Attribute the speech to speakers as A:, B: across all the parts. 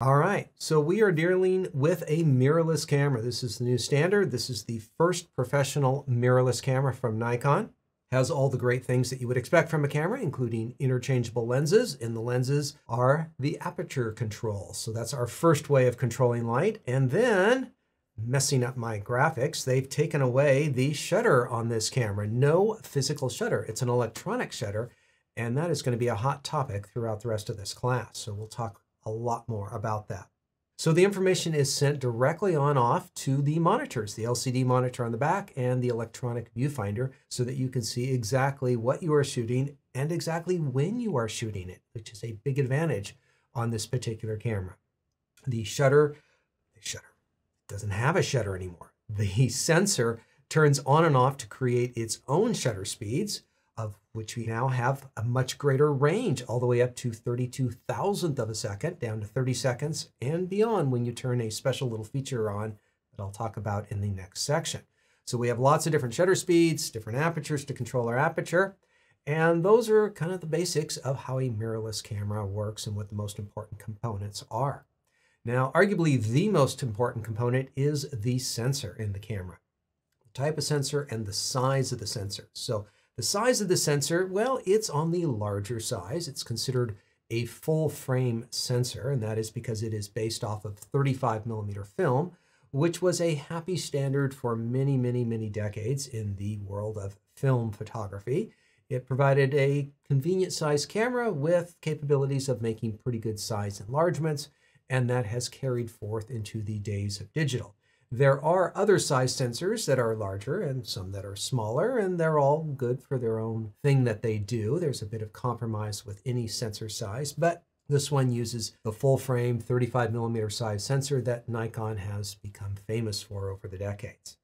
A: All right, so we are dealing with a mirrorless camera. This is the new standard. This is the first professional mirrorless camera from Nikon. Has all the great things that you would expect from a camera, including interchangeable lenses. And the lenses are the aperture control. So that's our first way of controlling light. And then, messing up my graphics, they've taken away the shutter on this camera. No physical shutter. It's an electronic shutter. And that is going to be a hot topic throughout the rest of this class. So we'll talk a lot more about that. So the information is sent directly on off to the monitors, the LCD monitor on the back and the electronic viewfinder so that you can see exactly what you are shooting and exactly when you are shooting it, which is a big advantage on this particular camera. The shutter, the shutter doesn't have a shutter anymore. The sensor turns on and off to create its own shutter speeds of which we now have a much greater range, all the way up to 32 thousandth of a second, down to 30 seconds, and beyond when you turn a special little feature on that I'll talk about in the next section. So we have lots of different shutter speeds, different apertures to control our aperture, and those are kind of the basics of how a mirrorless camera works and what the most important components are. Now, arguably the most important component is the sensor in the camera, the type of sensor and the size of the sensor. So the size of the sensor, well, it's on the larger size. It's considered a full frame sensor, and that is because it is based off of 35 millimeter film, which was a happy standard for many, many, many decades in the world of film photography. It provided a convenient sized camera with capabilities of making pretty good size enlargements, and that has carried forth into the days of digital. There are other size sensors that are larger and some that are smaller, and they're all good for their own thing that they do. There's a bit of compromise with any sensor size, but this one uses the full frame 35 millimeter size sensor that Nikon has become famous for over the decades.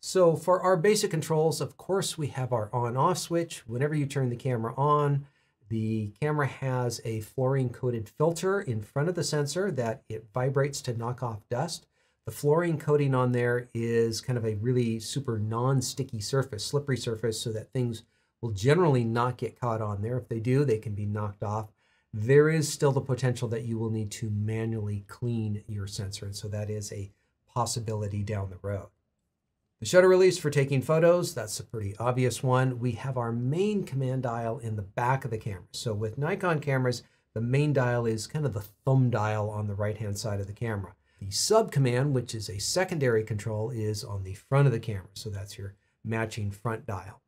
A: So for our basic controls, of course, we have our on off switch. Whenever you turn the camera on, the camera has a fluorine coated filter in front of the sensor that it vibrates to knock off dust. The fluorine coating on there is kind of a really super non-sticky surface, slippery surface, so that things will generally not get caught on there. If they do, they can be knocked off. There is still the potential that you will need to manually clean your sensor, and so that is a possibility down the road. The shutter release for taking photos, that's a pretty obvious one. We have our main command dial in the back of the camera. So with Nikon cameras, the main dial is kind of the thumb dial on the right-hand side of the camera. The sub command, which is a secondary control, is on the front of the camera. So that's your matching front dial.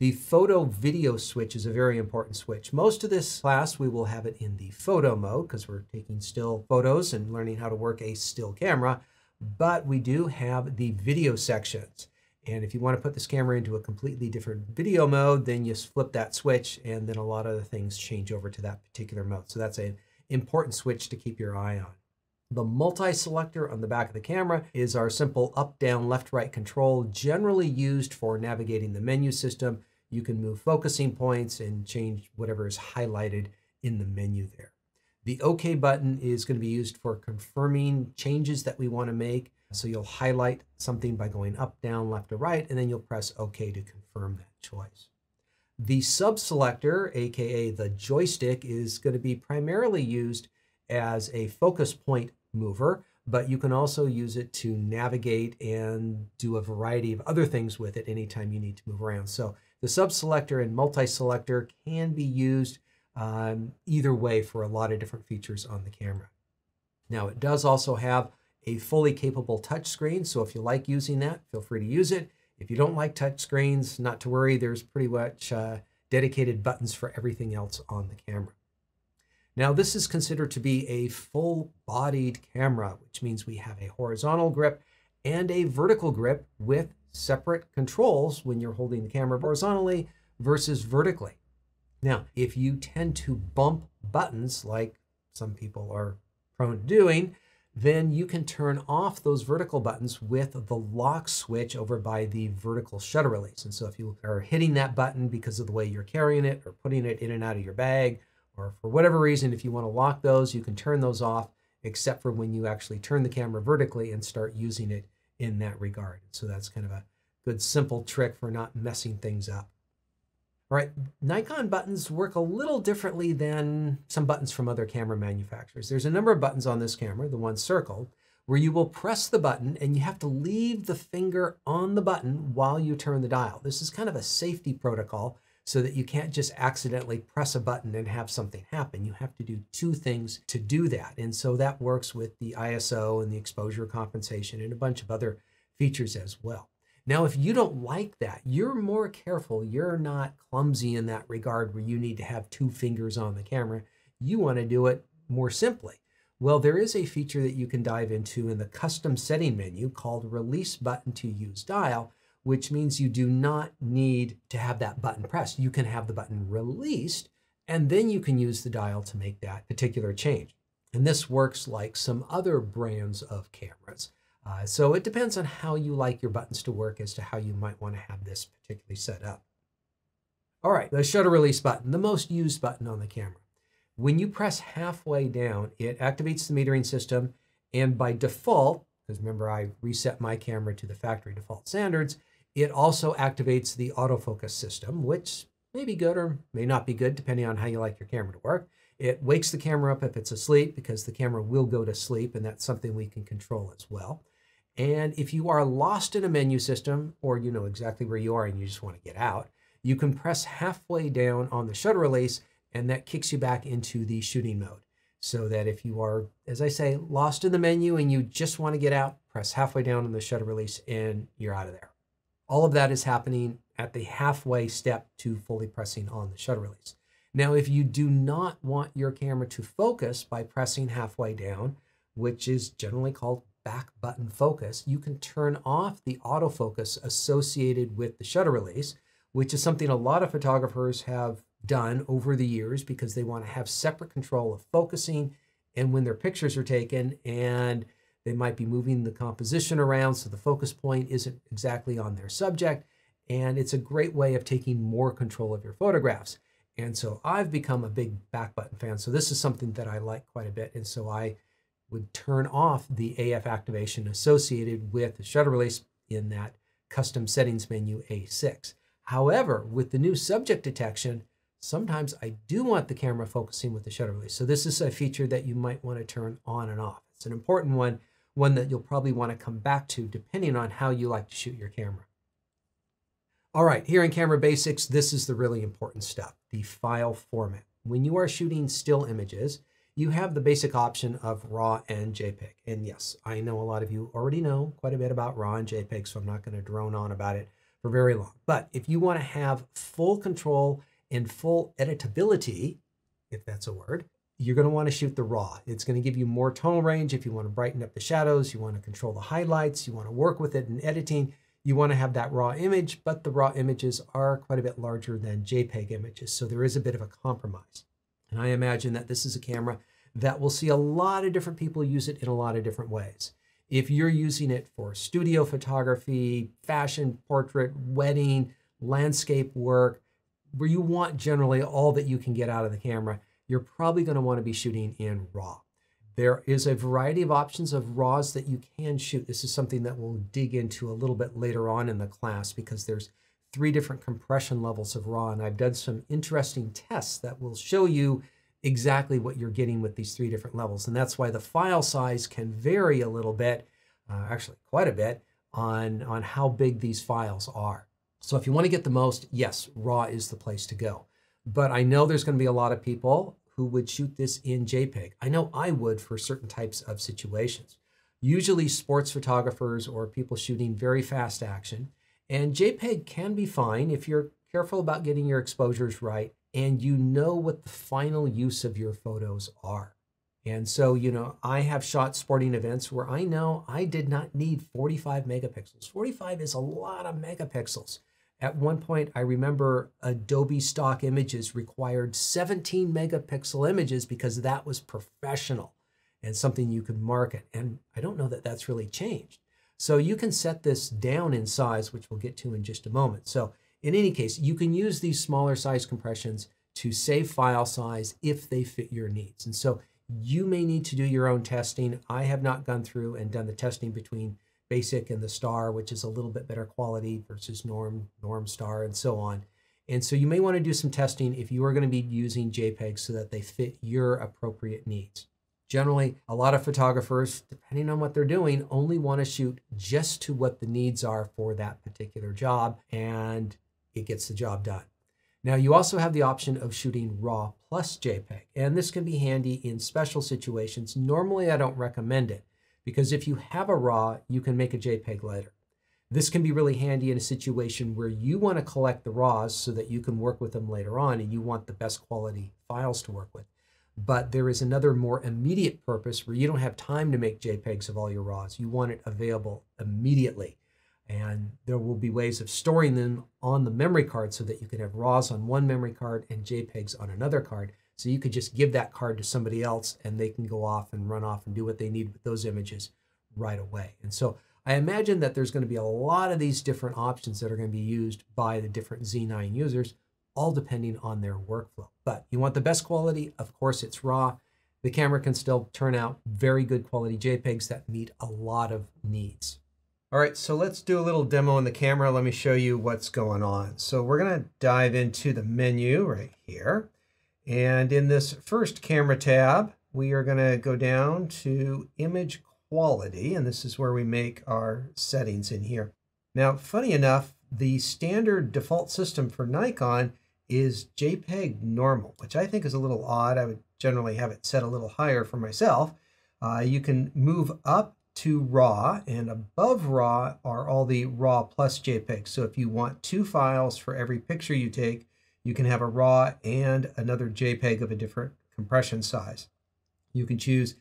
A: The photo video switch is a very important switch. Most of this class, we will have it in the photo mode because we're taking still photos and learning how to work a still camera. But we do have the video sections. And if you want to put this camera into a completely different video mode, then you flip that switch and then a lot of the things change over to that particular mode. So that's an important switch to keep your eye on. The multi-selector on the back of the camera is our simple up, down, left, right control, generally used for navigating the menu system. You can move focusing points and change whatever is highlighted in the menu there. The OK button is going to be used for confirming changes that we want to make. So you'll highlight something by going up, down, left, or right, and then you'll press OK to confirm that choice. The sub selector, aka the joystick, is going to be primarily used as a focus point mover, but you can also use it to navigate and do a variety of other things with it anytime you need to move around. So the sub-selector and multi-selector can be used um, either way for a lot of different features on the camera. Now it does also have a fully capable touchscreen, so if you like using that, feel free to use it. If you don't like touchscreens, not to worry, there's pretty much uh, dedicated buttons for everything else on the camera. Now this is considered to be a full-bodied camera, which means we have a horizontal grip and a vertical grip with separate controls when you're holding the camera horizontally versus vertically. Now, if you tend to bump buttons like some people are prone to doing, then you can turn off those vertical buttons with the lock switch over by the vertical shutter release. And so if you are hitting that button because of the way you're carrying it or putting it in and out of your bag or for whatever reason, if you want to lock those, you can turn those off, except for when you actually turn the camera vertically and start using it in that regard. So that's kind of a good simple trick for not messing things up. All right, Nikon buttons work a little differently than some buttons from other camera manufacturers. There's a number of buttons on this camera, the one circled, where you will press the button and you have to leave the finger on the button while you turn the dial. This is kind of a safety protocol so that you can't just accidentally press a button and have something happen. You have to do two things to do that. And so that works with the ISO and the exposure compensation and a bunch of other features as well. Now, if you don't like that, you're more careful. You're not clumsy in that regard where you need to have two fingers on the camera. You want to do it more simply. Well, there is a feature that you can dive into in the custom setting menu called release button to use dial, which means you do not need to have that button pressed. You can have the button released, and then you can use the dial to make that particular change. And this works like some other brands of cameras. Uh, so it depends on how you like your buttons to work as to how you might want to have this particularly set up. All right, the shutter release button, the most used button on the camera. When you press halfway down, it activates the metering system, and by default, because remember I reset my camera to the factory default standards, it also activates the autofocus system, which may be good or may not be good depending on how you like your camera to work. It wakes the camera up if it's asleep because the camera will go to sleep, and that's something we can control as well. And if you are lost in a menu system or you know exactly where you are and you just want to get out, you can press halfway down on the shutter release and that kicks you back into the shooting mode. So that if you are, as I say, lost in the menu and you just want to get out, press halfway down on the shutter release and you're out of there. All of that is happening at the halfway step to fully pressing on the shutter release. Now, if you do not want your camera to focus by pressing halfway down, which is generally called back button focus, you can turn off the autofocus associated with the shutter release, which is something a lot of photographers have done over the years because they want to have separate control of focusing and when their pictures are taken and they might be moving the composition around so the focus point isn't exactly on their subject and it's a great way of taking more control of your photographs and so i've become a big back button fan so this is something that i like quite a bit and so i would turn off the AF activation associated with the shutter release in that custom settings menu A6. However, with the new subject detection, sometimes I do want the camera focusing with the shutter release. So this is a feature that you might want to turn on and off. It's an important one, one that you'll probably want to come back to depending on how you like to shoot your camera. All right, here in Camera Basics, this is the really important stuff, the file format. When you are shooting still images, you have the basic option of RAW and JPEG. And yes, I know a lot of you already know quite a bit about RAW and JPEG, so I'm not going to drone on about it for very long. But if you want to have full control and full editability, if that's a word, you're going to want to shoot the RAW. It's going to give you more tonal range if you want to brighten up the shadows, you want to control the highlights, you want to work with it in editing, you want to have that raw image, but the raw images are quite a bit larger than JPEG images, so there is a bit of a compromise. And I imagine that this is a camera that will see a lot of different people use it in a lot of different ways. If you're using it for studio photography, fashion, portrait, wedding, landscape work, where you want generally all that you can get out of the camera, you're probably going to want to be shooting in RAW. There is a variety of options of RAWs that you can shoot. This is something that we'll dig into a little bit later on in the class because there's three different compression levels of RAW, and I've done some interesting tests that will show you exactly what you're getting with these three different levels. And that's why the file size can vary a little bit, uh, actually quite a bit, on, on how big these files are. So if you want to get the most, yes, RAW is the place to go. But I know there's going to be a lot of people who would shoot this in JPEG. I know I would for certain types of situations. Usually sports photographers or people shooting very fast action. And JPEG can be fine if you're careful about getting your exposures right and you know what the final use of your photos are. And so, you know, I have shot sporting events where I know I did not need 45 megapixels. 45 is a lot of megapixels. At one point, I remember Adobe stock images required 17 megapixel images because that was professional and something you could market. And I don't know that that's really changed. So you can set this down in size, which we'll get to in just a moment. So in any case, you can use these smaller size compressions to save file size if they fit your needs. And so you may need to do your own testing. I have not gone through and done the testing between basic and the star, which is a little bit better quality versus norm, norm star, and so on. And so you may want to do some testing if you are going to be using JPEGs so that they fit your appropriate needs. Generally, a lot of photographers, depending on what they're doing, only want to shoot just to what the needs are for that particular job, and it gets the job done. Now, you also have the option of shooting RAW plus JPEG, and this can be handy in special situations. Normally, I don't recommend it because if you have a RAW, you can make a JPEG later. This can be really handy in a situation where you want to collect the RAWs so that you can work with them later on and you want the best quality files to work with. But there is another more immediate purpose where you don't have time to make JPEGs of all your RAWs. You want it available immediately. And there will be ways of storing them on the memory card so that you can have RAWs on one memory card and JPEGs on another card. So you could just give that card to somebody else and they can go off and run off and do what they need with those images right away. And so I imagine that there's going to be a lot of these different options that are going to be used by the different Z9 users, all depending on their workflow. But you want the best quality, of course, it's RAW. The camera can still turn out very good quality JPEGs that meet a lot of needs. All right, so let's do a little demo in the camera. Let me show you what's going on. So we're going to dive into the menu right here. And in this first camera tab, we are going to go down to image quality, and this is where we make our settings in here. Now, funny enough, the standard default system for Nikon is JPEG normal, which I think is a little odd. I would generally have it set a little higher for myself. Uh, you can move up to RAW, and above RAW are all the RAW plus JPEG. So if you want two files for every picture you take, you can have a RAW and another JPEG of a different compression size. You can choose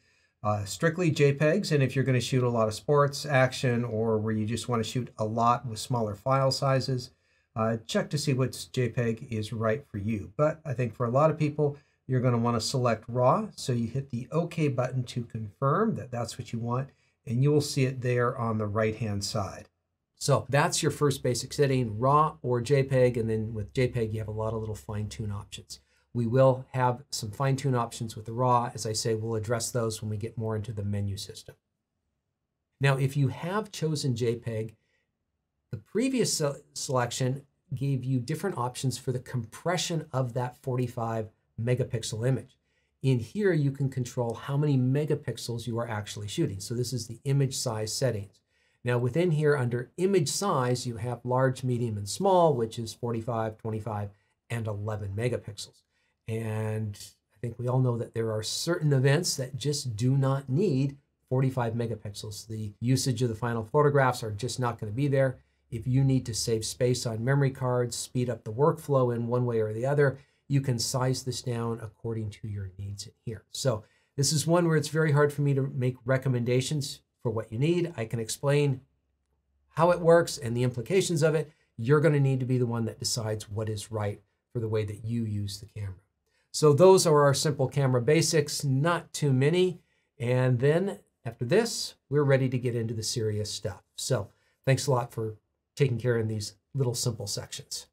A: uh, strictly JPEGs, and if you're going to shoot a lot of sports action or where you just want to shoot a lot with smaller file sizes, uh, check to see which JPEG is right for you. But I think for a lot of people, you're going to want to select RAW, so you hit the OK button to confirm that that's what you want, and you will see it there on the right-hand side. So that's your first basic setting, RAW or JPEG, and then with JPEG, you have a lot of little fine-tune options. We will have some fine tune options with the raw. As I say, we'll address those when we get more into the menu system. Now, if you have chosen JPEG, the previous selection gave you different options for the compression of that 45 megapixel image. In here, you can control how many megapixels you are actually shooting. So this is the image size settings. Now within here under image size, you have large, medium, and small, which is 45, 25, and 11 megapixels. And I think we all know that there are certain events that just do not need 45 megapixels. The usage of the final photographs are just not going to be there. If you need to save space on memory cards, speed up the workflow in one way or the other, you can size this down according to your needs in here. So this is one where it's very hard for me to make recommendations for what you need. I can explain how it works and the implications of it. You're going to need to be the one that decides what is right for the way that you use the camera. So those are our simple camera basics, not too many. And then after this, we're ready to get into the serious stuff. So thanks a lot for taking care in these little simple sections.